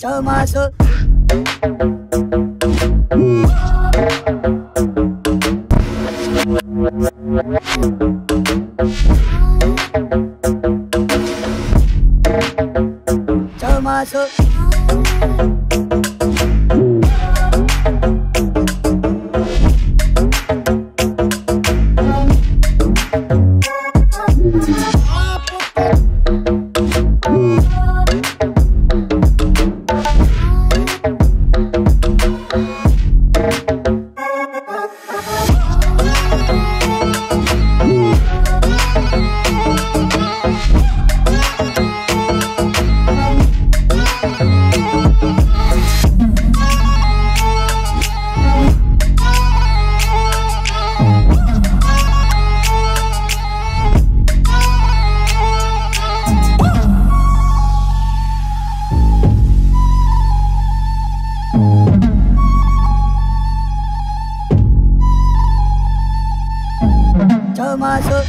Coba masuk Coba masuk